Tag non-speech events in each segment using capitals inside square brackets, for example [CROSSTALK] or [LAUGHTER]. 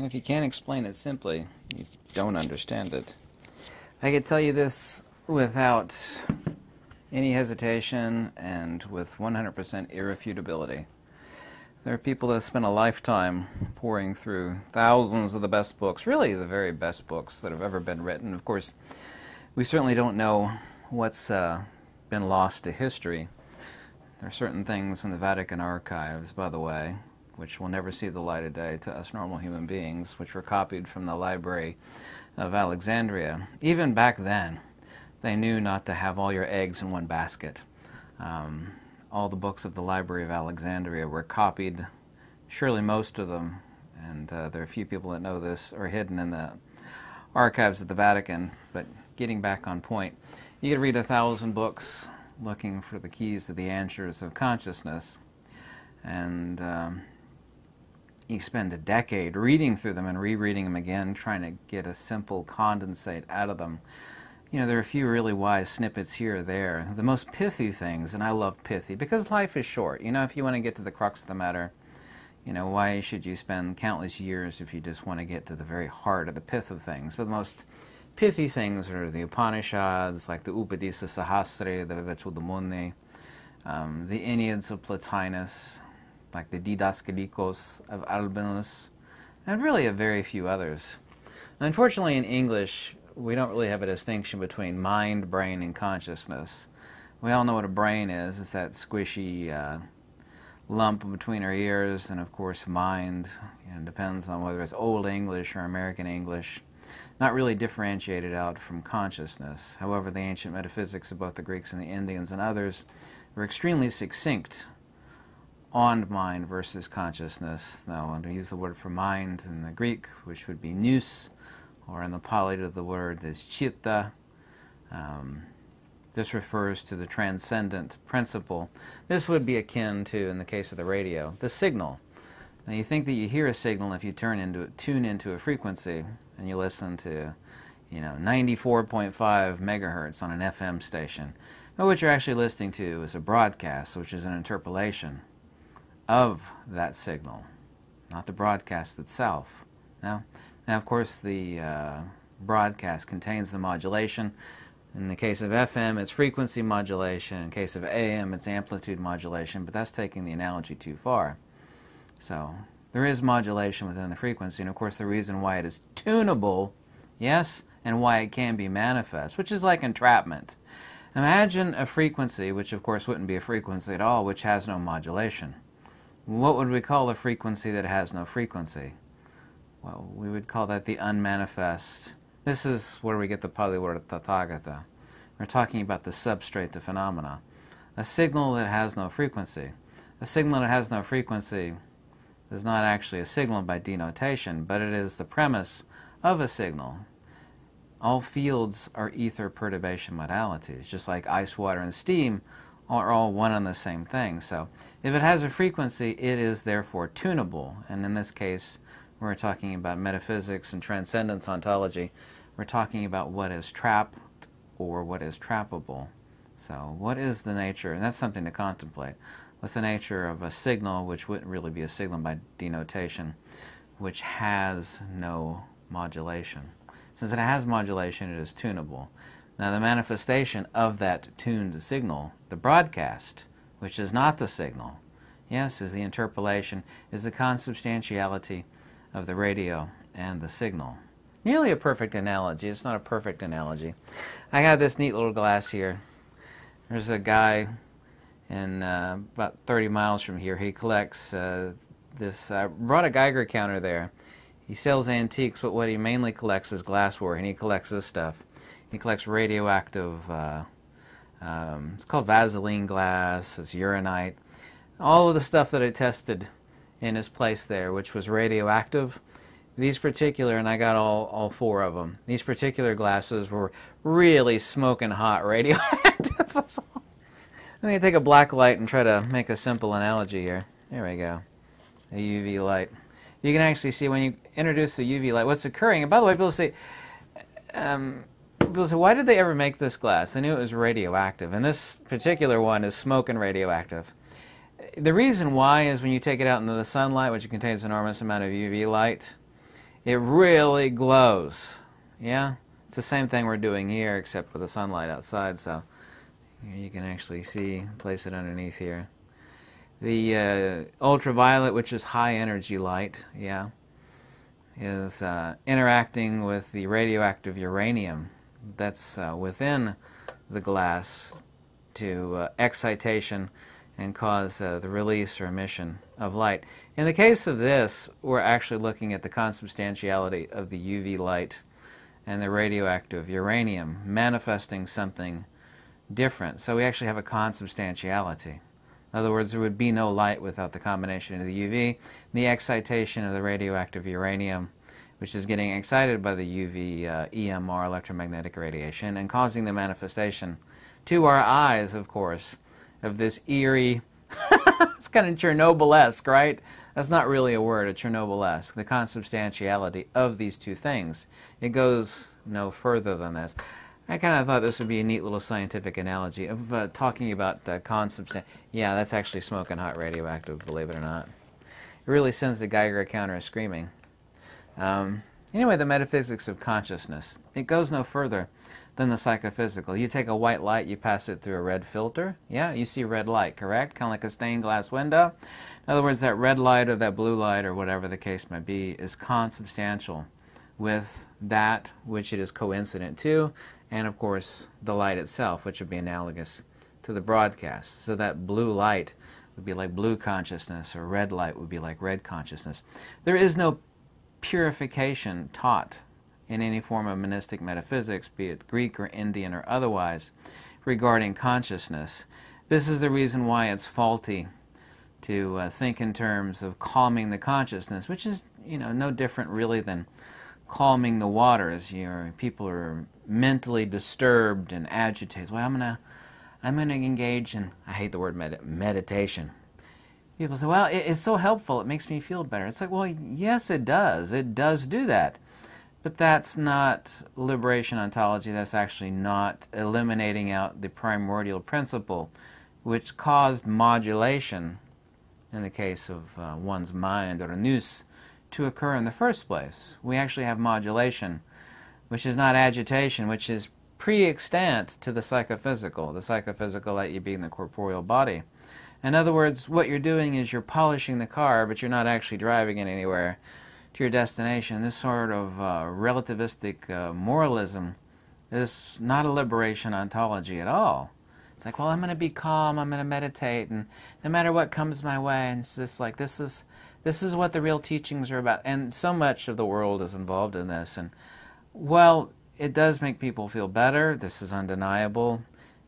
And if you can't explain it simply, you don't understand it. I could tell you this without any hesitation and with 100% irrefutability. There are people that have spent a lifetime pouring through thousands of the best books, really the very best books that have ever been written. Of course, we certainly don't know what's uh, been lost to history. There are certain things in the Vatican archives, by the way, which will never see the light of day to us normal human beings, which were copied from the Library of Alexandria. Even back then, they knew not to have all your eggs in one basket. Um, all the books of the Library of Alexandria were copied, surely most of them, and uh, there are a few people that know this, are hidden in the archives of the Vatican. But getting back on point, you could read a thousand books looking for the keys to the answers of consciousness. And um, you spend a decade reading through them and rereading them again, trying to get a simple condensate out of them. You know, there are a few really wise snippets here or there. The most pithy things, and I love pithy because life is short. You know, if you want to get to the crux of the matter, you know, why should you spend countless years if you just want to get to the very heart of the pith of things? But the most pithy things are the Upanishads, like the Upadesa Sahasri, the Vivekachudamani, um, the Enneads of Plotinus, like the Didaskalikos of Albinus, and really a very few others. Unfortunately, in English, we don't really have a distinction between mind, brain, and consciousness. We all know what a brain is. It's that squishy uh, lump between our ears, and of course, mind. You know, depends on whether it's Old English or American English. Not really differentiated out from consciousness. However, the ancient metaphysics of both the Greeks and the Indians and others were extremely succinct on mind versus consciousness. Now, I'm going to use the word for mind in the Greek, which would be nous, or in the Pali, the word is chitta. Um, this refers to the transcendent principle. This would be akin to, in the case of the radio, the signal. Now, you think that you hear a signal if you turn into tune into a frequency and you listen to, you know, 94.5 megahertz on an FM station. But what you're actually listening to is a broadcast, which is an interpolation of that signal, not the broadcast itself. Now, now of course, the uh, broadcast contains the modulation. In the case of FM, it's frequency modulation. In case of AM, it's amplitude modulation, but that's taking the analogy too far. So, there is modulation within the frequency, and of course, the reason why it is tunable, yes, and why it can be manifest, which is like entrapment. Imagine a frequency, which of course wouldn't be a frequency at all, which has no modulation. What would we call a frequency that has no frequency? Well, we would call that the unmanifest. This is where we get the Pali word tathagata. We're talking about the substrate to phenomena. A signal that has no frequency. A signal that has no frequency is not actually a signal by denotation, but it is the premise of a signal. All fields are ether perturbation modalities, just like ice, water, and steam are all one and the same thing. So if it has a frequency, it is therefore tunable. And in this case, we're talking about metaphysics and transcendence ontology. We're talking about what is trapped or what is trappable. So what is the nature? And that's something to contemplate. What's the nature of a signal, which wouldn't really be a signal by denotation, which has no modulation? Since it has modulation, it is tunable. Now, the manifestation of that tuned signal, the broadcast, which is not the signal, yes, is the interpolation, is the consubstantiality of the radio and the signal. Nearly a perfect analogy. It's not a perfect analogy. I got this neat little glass here. There's a guy in uh, about 30 miles from here. He collects uh, this. I brought a Geiger counter there. He sells antiques, but what he mainly collects is glassware, and he collects this stuff. He collects radioactive, uh, um, it's called Vaseline glass, it's uranite, all of the stuff that I tested in his place there, which was radioactive. These particular, and I got all, all four of them, these particular glasses were really smoking hot [LAUGHS] radioactive. [LAUGHS] I'm going take a black light and try to make a simple analogy here. There we go. A UV light. You can actually see when you introduce the UV light what's occurring. And by the way, people say, um, people say, why did they ever make this glass? They knew it was radioactive, and this particular one is smoking radioactive. The reason why is when you take it out into the sunlight, which contains an enormous amount of UV light, it really glows. Yeah? It's the same thing we're doing here except with the sunlight outside, so you can actually see, place it underneath here. The uh, ultraviolet, which is high energy light, yeah, is uh, interacting with the radioactive uranium that's uh, within the glass to uh, excitation and cause uh, the release or emission of light. In the case of this, we're actually looking at the consubstantiality of the UV light and the radioactive uranium manifesting something different. So we actually have a consubstantiality. In other words, there would be no light without the combination of the UV, the excitation of the radioactive uranium, which is getting excited by the UV uh, EMR electromagnetic radiation and causing the manifestation to our eyes, of course, of this eerie, [LAUGHS] it's kind of Chernobyl-esque, right? That's not really a word, a Chernobyl-esque, the consubstantiality of these two things. It goes no further than this. I kind of thought this would be a neat little scientific analogy of uh, talking about the consubstan. Yeah, that's actually smoking hot radioactive, believe it or not. It really sends the Geiger counter screaming. Um, anyway, the metaphysics of consciousness. It goes no further than the psychophysical. You take a white light, you pass it through a red filter. Yeah, you see red light, correct? Kind of like a stained glass window. In other words, that red light or that blue light or whatever the case may be is consubstantial with that which it is coincident to and of course the light itself, which would be analogous to the broadcast. So that blue light would be like blue consciousness, or red light would be like red consciousness. There is no purification taught in any form of monistic metaphysics, be it Greek or Indian or otherwise, regarding consciousness. This is the reason why it's faulty to uh, think in terms of calming the consciousness, which is you know no different really than calming the waters. You know, people are mentally disturbed and agitated. Well, I'm gonna, I'm gonna engage in. I hate the word med- meditation. People say, "Well, it, it's so helpful. It makes me feel better." It's like, well, yes, it does. It does do that, but that's not liberation ontology. That's actually not eliminating out the primordial principle, which caused modulation, in the case of uh, one's mind or a nous to occur in the first place. We actually have modulation, which is not agitation, which is pre-extant to the psychophysical, the psychophysical you being the corporeal body. In other words, what you're doing is you're polishing the car, but you're not actually driving it anywhere to your destination. This sort of uh, relativistic uh, moralism is not a liberation ontology at all. It's like, well, I'm going to be calm, I'm going to meditate, and no matter what comes my way, and it's just like, this is this is what the real teachings are about. And so much of the world is involved in this. And, well, it does make people feel better. This is undeniable.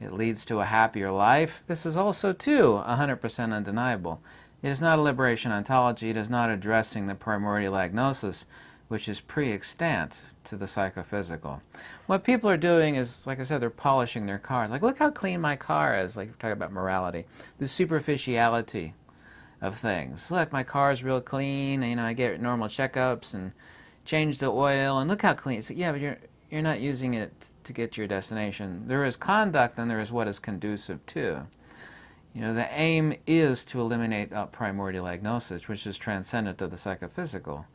It leads to a happier life. This is also, too, 100% undeniable. It is not a liberation ontology. It is not addressing the primordial agnosis, which is pre-extant to the psychophysical. What people are doing is, like I said, they're polishing their cars. Like, look how clean my car is. Like, we're talking about morality. The superficiality of things. Look, my car's real clean. You know, I get normal checkups and change the oil, and look how clean. So, yeah, but you're you're not using it to get to your destination. There is conduct, and there is what is conducive to. You know, the aim is to eliminate primordial agnosis, which is transcendent to the psychophysical.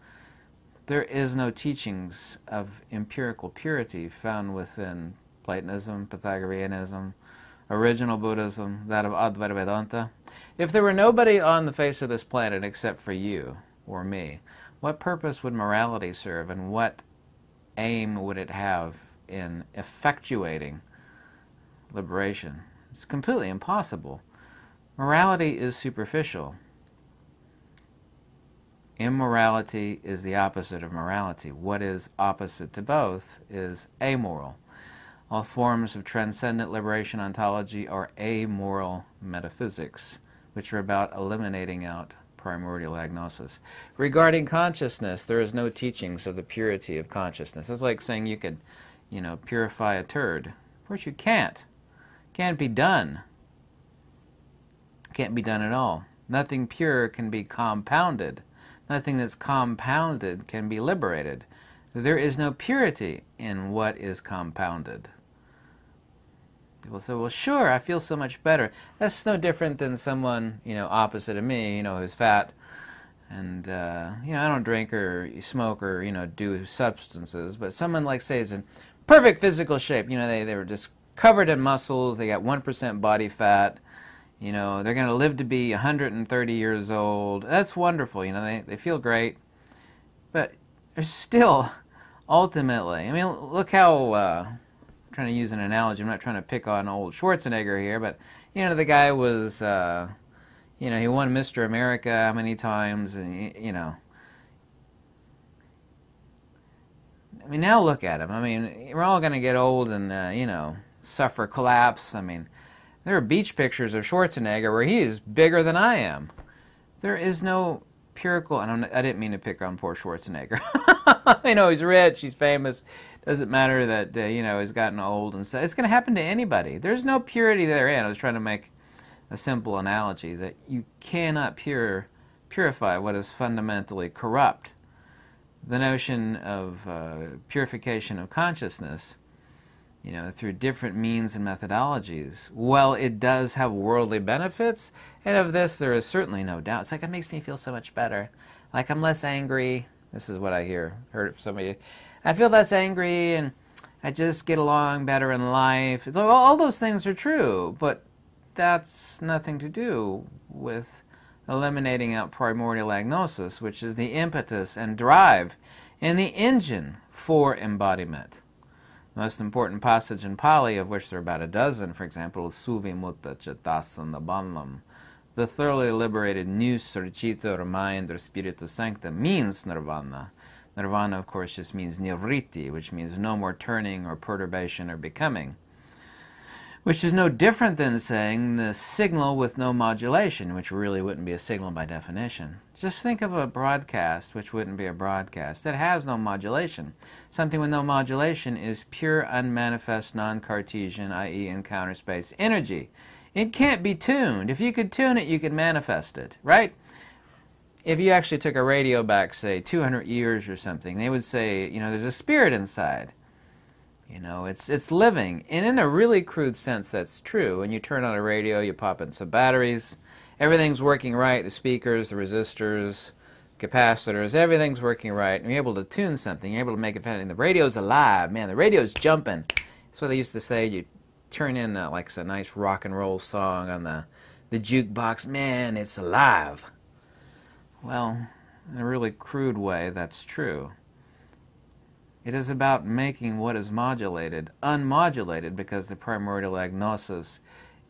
There is no teachings of empirical purity found within Platonism, Pythagoreanism, original Buddhism, that of Advaita Vedanta. If there were nobody on the face of this planet except for you or me, what purpose would morality serve and what aim would it have in effectuating liberation? It's completely impossible. Morality is superficial. Immorality is the opposite of morality. What is opposite to both is amoral. All forms of transcendent liberation ontology are amoral metaphysics, which are about eliminating out primordial agnosis. Regarding consciousness, there is no teachings of the purity of consciousness. It's like saying you could, you know, purify a turd. Of course you can't. Can't be done. Can't be done at all. Nothing pure can be compounded. Nothing that's compounded can be liberated. There is no purity in what is compounded. People say, well, sure, I feel so much better. That's no different than someone, you know, opposite of me, you know, who's fat and uh, you know I don't drink or smoke or you know do substances, but someone like say is in perfect physical shape. You know they they were just covered in muscles. They got one percent body fat. You know they're going to live to be 130 years old. That's wonderful. You know they they feel great, but they're still ultimately. I mean look how. Uh, trying to use an analogy. I'm not trying to pick on old Schwarzenegger here, but you know the guy was. Uh, you know, he won Mr. America how many times, and you know. I mean, now look at him. I mean, we're all going to get old and uh, you know suffer collapse. I mean, there are beach pictures of Schwarzenegger where he is bigger than I am. There is no purical. I. I didn't mean to pick on poor Schwarzenegger. [LAUGHS] I know he's rich, he's famous. Doesn't matter that uh, you know he's gotten old and stuff. It's going to happen to anybody. There's no purity therein. I was trying to make a simple analogy that you cannot pure, purify what is fundamentally corrupt. The notion of uh, purification of consciousness, you know, through different means and methodologies, well, it does have worldly benefits, and of this there is certainly no doubt. It's like it makes me feel so much better. Like I'm less angry. This is what I hear. Heard from somebody. I feel less angry and I just get along better in life. It's, all those things are true, but that's nothing to do with eliminating out primordial agnosis, which is the impetus and drive and the engine for embodiment. The most important passage in Pali, of which there are about a dozen, for example, Suvi Suvimutta Chittasandabanlam, the thoroughly liberated nous or or mind or spiritus sanctum means nirvana. Nirvana, of course, just means nivritti, which means no more turning or perturbation or becoming which is no different than saying the signal with no modulation, which really wouldn't be a signal by definition. Just think of a broadcast, which wouldn't be a broadcast, that has no modulation. Something with no modulation is pure, unmanifest, non Cartesian, i.e., in counter space energy. It can't be tuned. If you could tune it, you could manifest it, right? If you actually took a radio back, say, 200 years or something, they would say, you know, there's a spirit inside. You know, it's it's living, and in a really crude sense, that's true. When you turn on a radio, you pop in some batteries, everything's working right. The speakers, the resistors, capacitors, everything's working right. And you're able to tune something. You're able to make it anything. The radio's alive, man. The radio's jumping. That's what they used to say. You turn in uh, like a nice rock and roll song on the the jukebox. Man, it's alive. Well, in a really crude way, that's true. It is about making what is modulated unmodulated because the primordial agnosis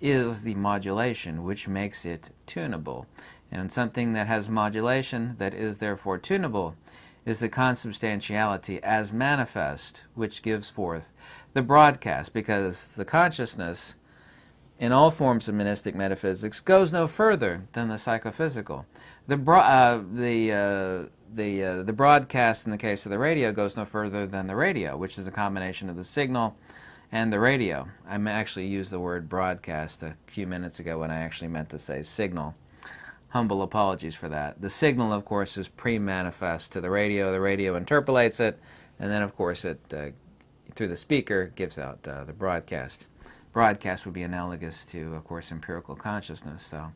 is the modulation which makes it tunable. And something that has modulation that is therefore tunable is the consubstantiality as manifest, which gives forth the broadcast, because the consciousness in all forms of monistic metaphysics goes no further than the psychophysical. The, uh, the uh, the uh, the broadcast in the case of the radio goes no further than the radio, which is a combination of the signal and the radio. I actually used the word broadcast a few minutes ago when I actually meant to say signal. Humble apologies for that. The signal, of course, is pre-manifest to the radio. The radio interpolates it, and then, of course, it uh, through the speaker gives out uh, the broadcast. Broadcast would be analogous to, of course, empirical consciousness. So.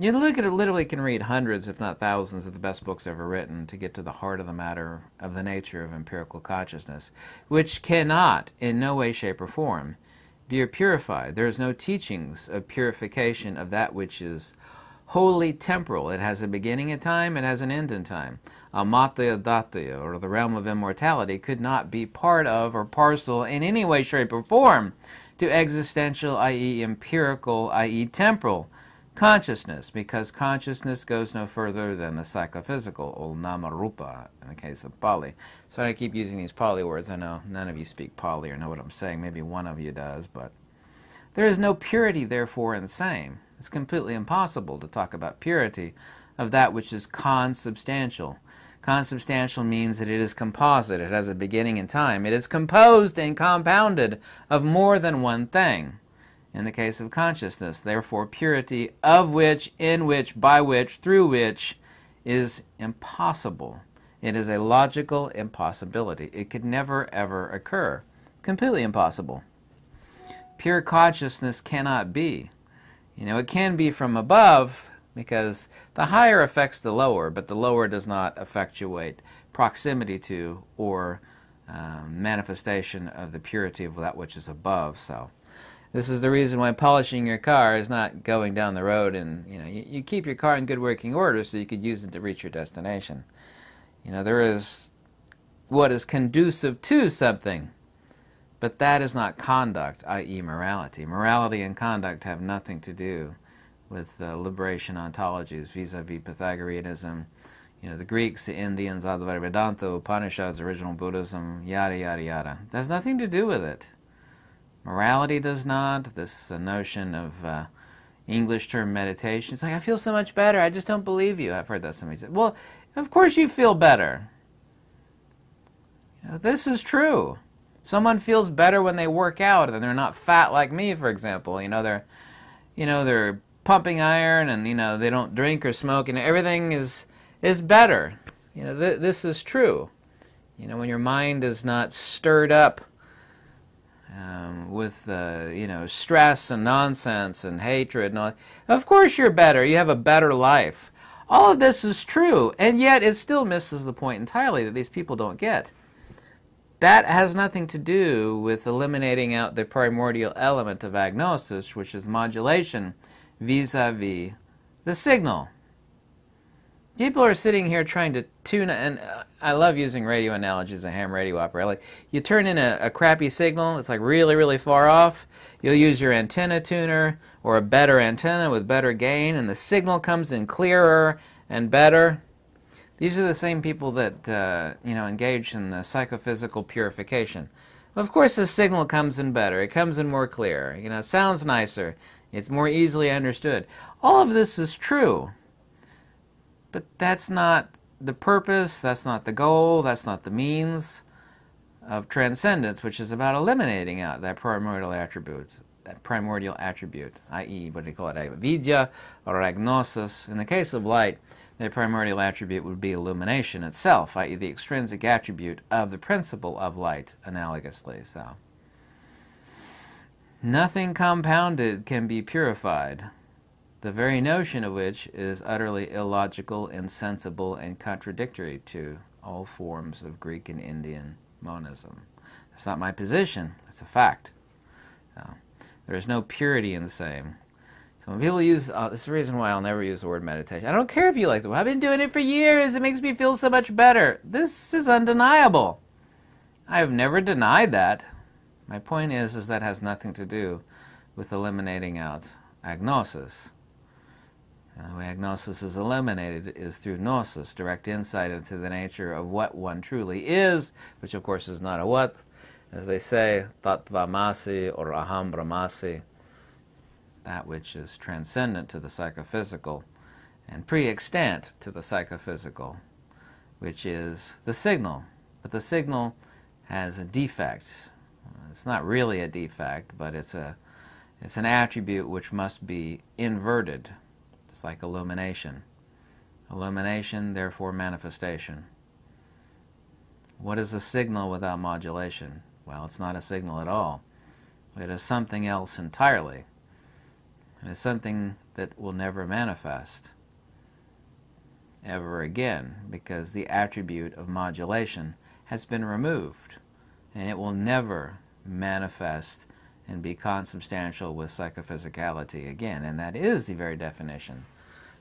You look at it, literally can read hundreds, if not thousands, of the best books ever written to get to the heart of the matter of the nature of empirical consciousness, which cannot, in no way, shape, or form, be purified. There is no teachings of purification of that which is wholly temporal. It has a beginning in time, it has an end in time. Amata Dhatu, or the realm of immortality, could not be part of or parcel in any way, shape, or form to existential, i.e., empirical, i.e., temporal consciousness, because consciousness goes no further than the psychophysical, or namarupa, in the case of Pali. So I keep using these Pali words. I know none of you speak Pali or know what I'm saying. Maybe one of you does, but there is no purity, therefore, in the same. It's completely impossible to talk about purity of that which is consubstantial. Consubstantial means that it is composite, it has a beginning and time. It is composed and compounded of more than one thing in the case of consciousness. Therefore, purity of which, in which, by which, through which is impossible. It is a logical impossibility. It could never, ever occur. Completely impossible. Pure consciousness cannot be. You know, it can be from above, because the higher affects the lower, but the lower does not effectuate proximity to or um, manifestation of the purity of that which is above. So, this is the reason why polishing your car is not going down the road and you know you, you keep your car in good working order so you could use it to reach your destination. You know there is what is conducive to something, but that is not conduct, i.e., morality. Morality and conduct have nothing to do with uh, liberation ontologies vis-a-vis Pythagoreanism. You know, the Greeks, the Indians, Advaita Vedanta, Upanishads, original Buddhism, yada, yada, yada. It has nothing to do with it. Morality does not. This uh, notion of uh, English term meditation. It's like, I feel so much better. I just don't believe you. I've heard that somebody said. Well, of course you feel better. You know, this is true. Someone feels better when they work out and they're not fat like me, for example. You know, they're, you know, they're pumping iron and, you know, they don't drink or smoke and everything is, is better. You know, th this is true. You know, when your mind is not stirred up um, with, uh, you know, stress and nonsense and hatred and all, of course you're better. You have a better life. All of this is true, and yet it still misses the point entirely that these people don't get. That has nothing to do with eliminating out the primordial element of agnosis, which is modulation vis-a-vis the signal. People are sitting here trying to tune, and uh, I love using radio analogies, a ham radio operator. Like you turn in a, a crappy signal, it's like really, really far off. You'll use your antenna tuner or a better antenna with better gain, and the signal comes in clearer and better. These are the same people that uh, you know engage in the psychophysical purification. Of course, the signal comes in better. It comes in more clear. You know, sounds nicer. It's more easily understood. All of this is true, but that's not the purpose. That's not the goal. That's not the means of transcendence, which is about eliminating out that primordial attribute. That primordial attribute, i.e., what do you call it, avidya or agnosis. In the case of light, the primordial attribute would be illumination itself, i.e., the extrinsic attribute of the principle of light, analogously. So, nothing compounded can be purified, the very notion of which is utterly illogical, insensible, and contradictory to all forms of Greek and Indian monism. That's not my position, that's a fact. So, there is no purity in the same. So when people use, uh, this is the reason why I'll never use the word meditation. I don't care if you like the word. I've been doing it for years. It makes me feel so much better. This is undeniable. I have never denied that. My point is, is that has nothing to do with eliminating out agnosis. Uh, the way agnosis is eliminated is through gnosis, direct insight into the nature of what one truly is, which of course is not a what. As they say, tattvamasi or aham brahmasmi that which is transcendent to the psychophysical and pre-extant to the psychophysical, which is the signal. But the signal has a defect. It's not really a defect, but it's a it's an attribute which must be inverted. It's like illumination. Illumination, therefore manifestation. What is a signal without modulation? Well, it's not a signal at all. It is something else entirely. It's something that will never manifest ever again because the attribute of modulation has been removed and it will never manifest and be consubstantial with psychophysicality again. And that is the very definition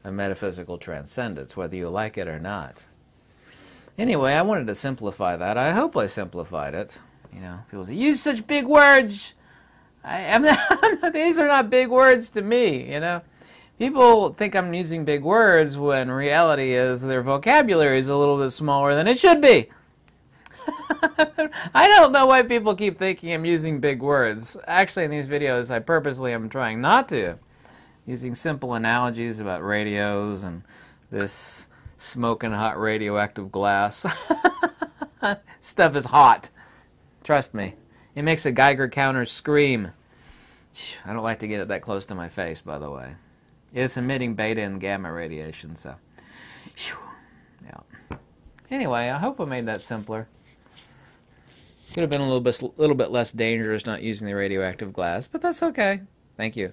of metaphysical transcendence, whether you like it or not. Anyway, I wanted to simplify that. I hope I simplified it. You know, people say, use such big words. I, am [LAUGHS] not, these are not big words to me, you know. People think I'm using big words when reality is their vocabulary is a little bit smaller than it should be. [LAUGHS] I don't know why people keep thinking I'm using big words. Actually, in these videos, I purposely am trying not to. Using simple analogies about radios and this smoking hot radioactive glass. [LAUGHS] Stuff is hot. Trust me. It makes a Geiger counter scream. I don't like to get it that close to my face, by the way. It's emitting beta and gamma radiation, so. Yeah. Anyway, I hope I made that simpler. Could have been a little bit, little bit less dangerous not using the radioactive glass, but that's okay. Thank you.